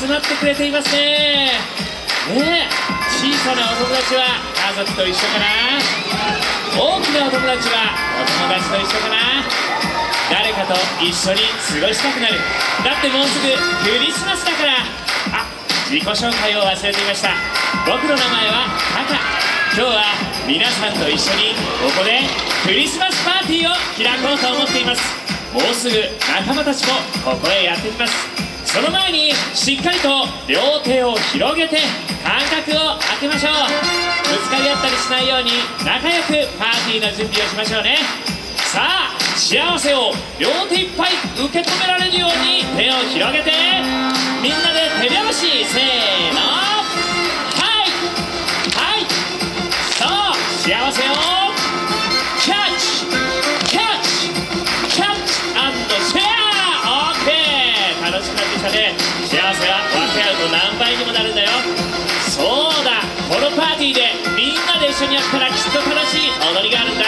集まってくれていますね。ね小さなお友達は家族と一緒かな？大きなお友達はお友達と一緒かな？誰かと一緒に過ごしたくなる。だってもうすぐクリスマスだから。あ自己紹介を忘れていました。僕の名前はタカ。今日は皆さんと一緒にここでクリスマスパーティーを開こうと思っています。もうすぐ仲間たちもここへやってきます。その前にしっかりと両手を広げて間隔を空けましょう。ぶつかり合ったりしないように仲良くパーティーの準備をしましょうね。さあ幸せを両手いっぱい受け止められるように手を広げてみんなで手拍子せーの。はい。はい。そう幸せをキャッチ。緒にやったらきっと楽しい踊りがあるんだ。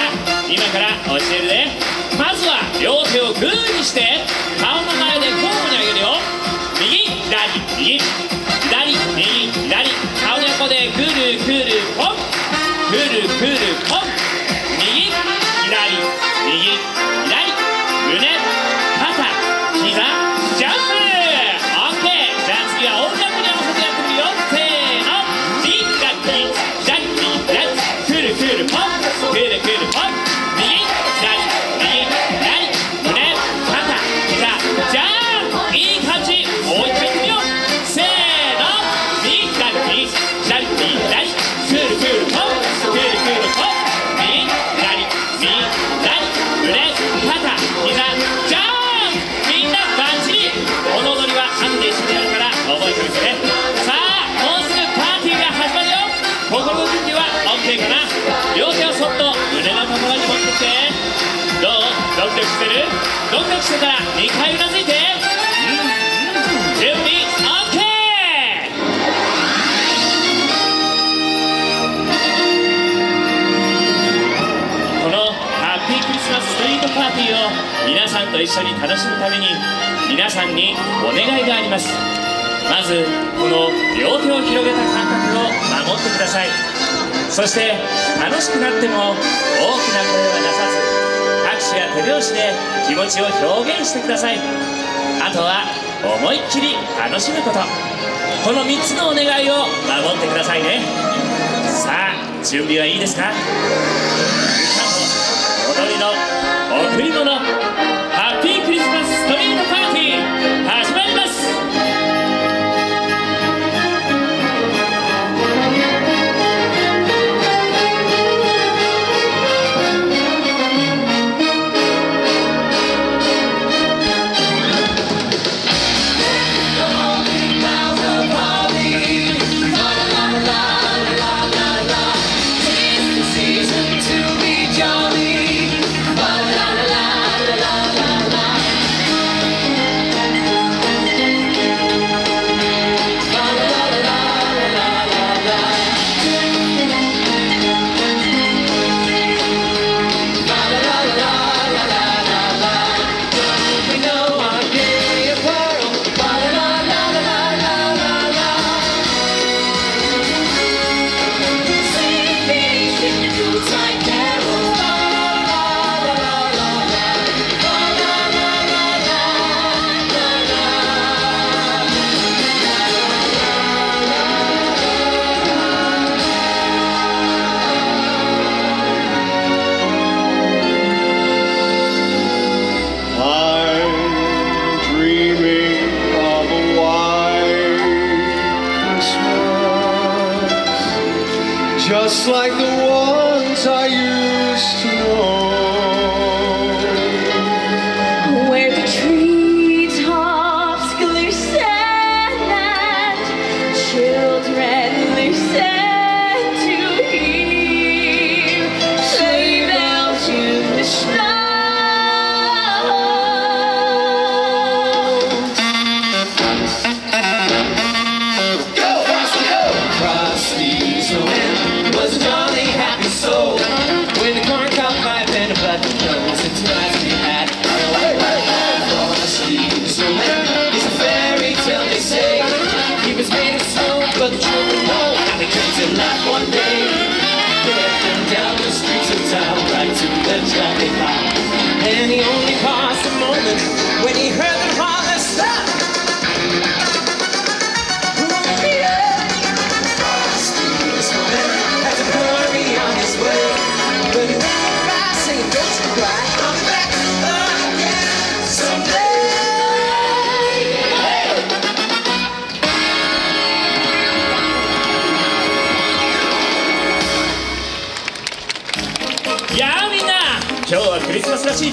今から教えるね。まずは両手をグーにして顔の前で交互に上げるよ。右左右左右左。顔の横でグルグルポン。グルグルポン。んと一緒に楽しむために皆さんにお願いがあります。まずこの両手を広げた感覚を守ってください。そして楽しくなっても大きな声は出さず拍手や手拍子で気持ちを表現してください。あとは思いっきり楽しむこと。この3つのお願いを守ってくださいね。さあ準備はいいですか？歌と踊りの贈り物。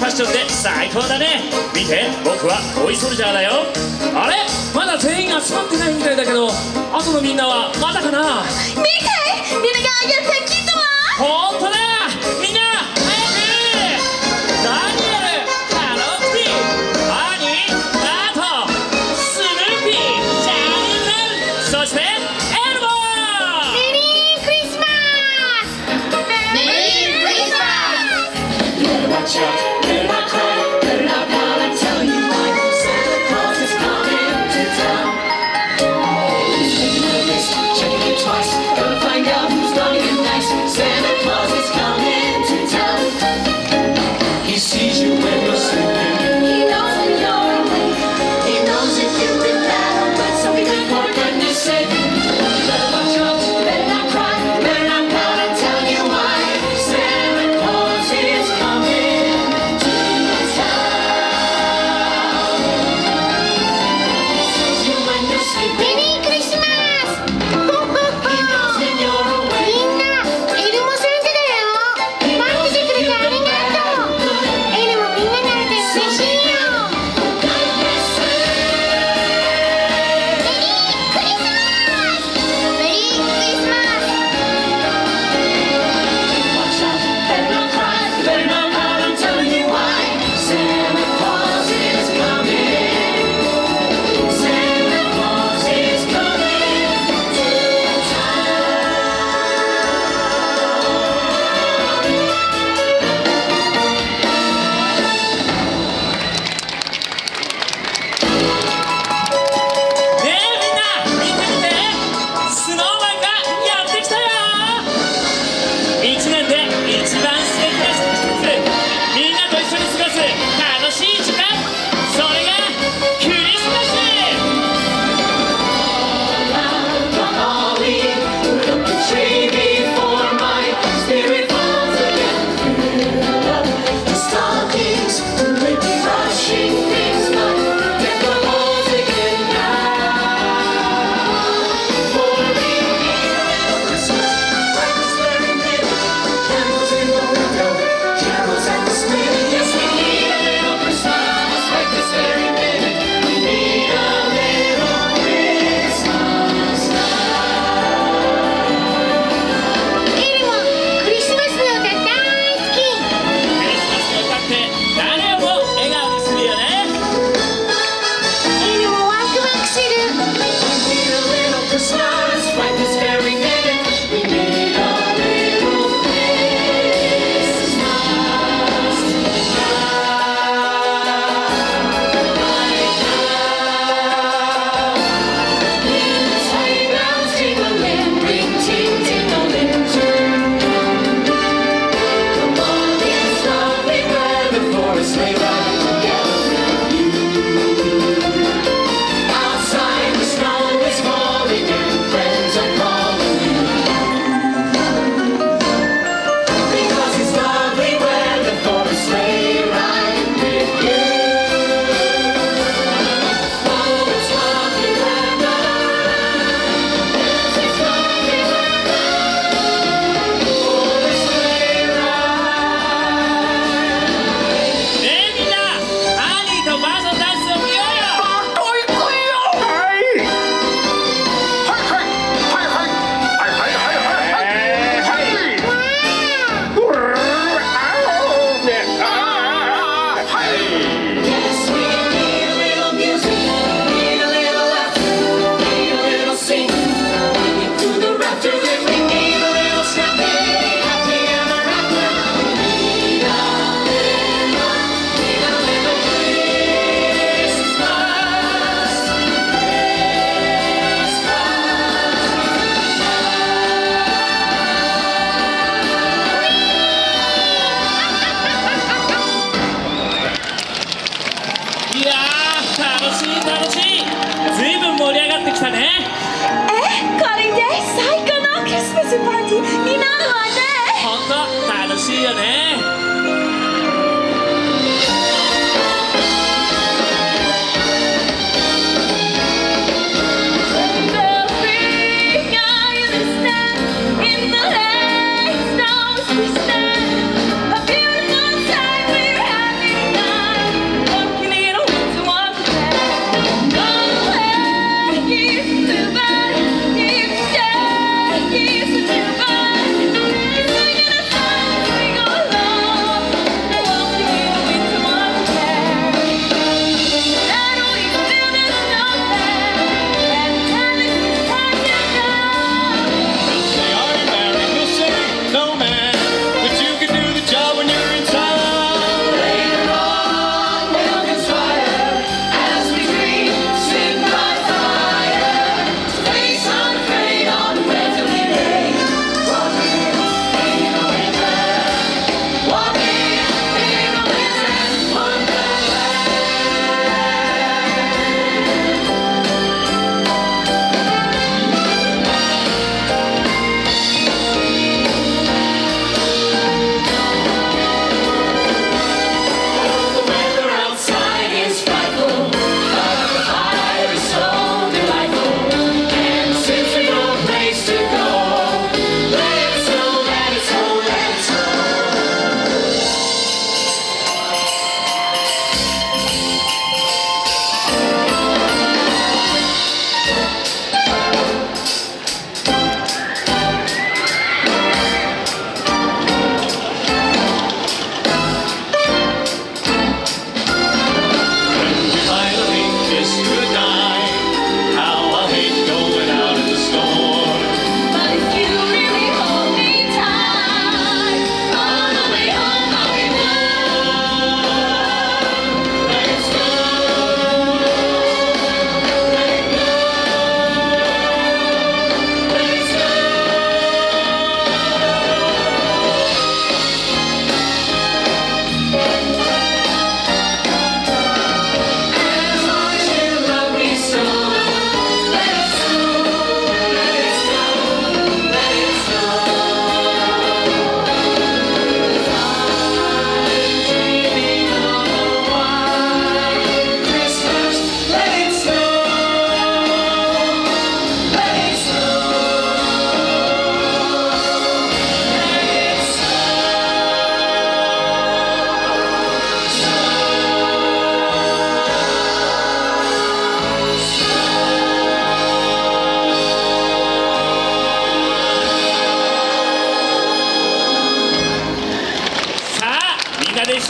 ッションで最高だね。見て僕はボーイソルジャーだよ。あれ？まだ全員集まってないみたいだけど後のみんなはまだかな？Mickey, viene Gaia Pequito 本当だみ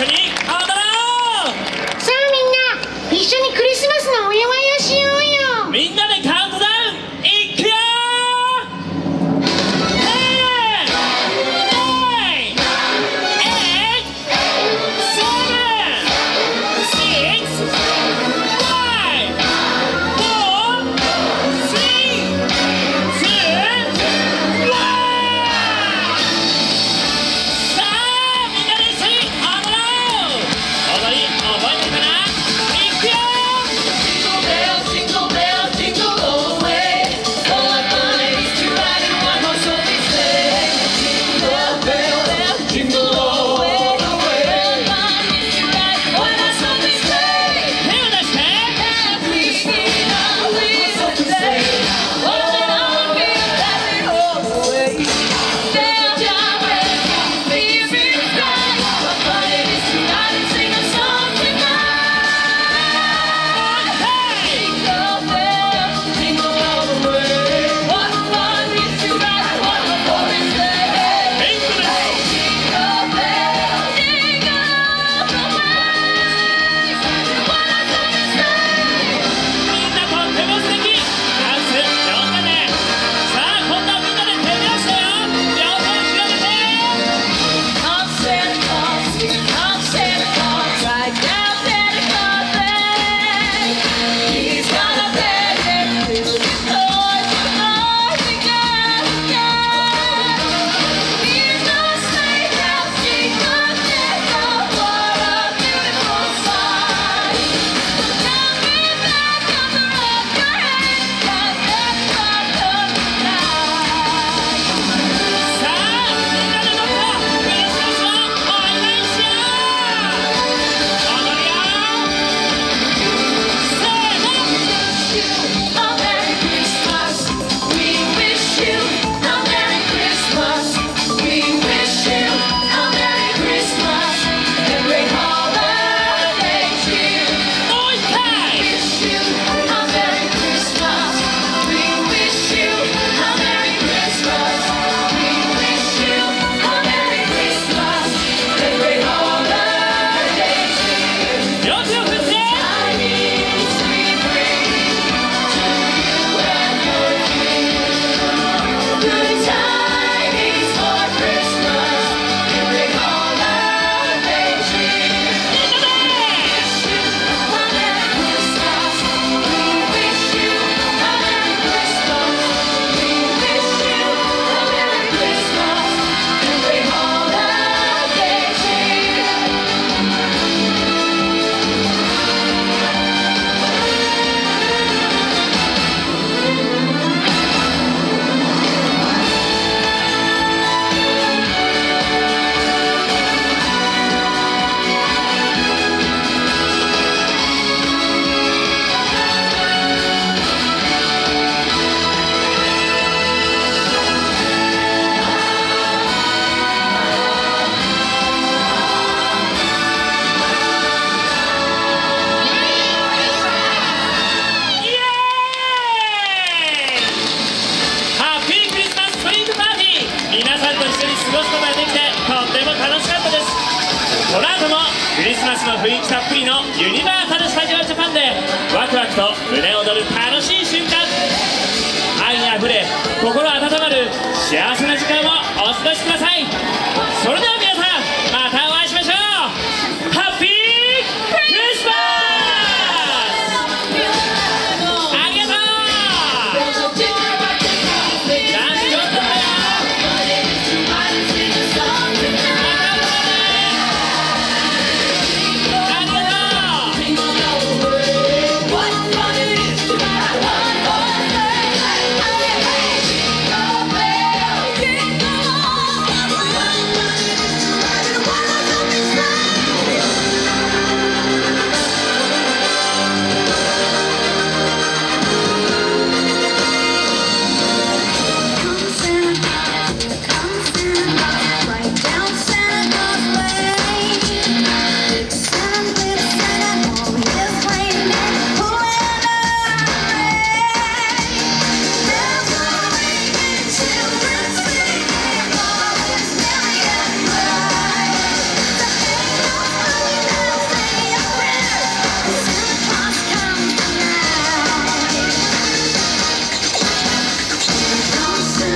み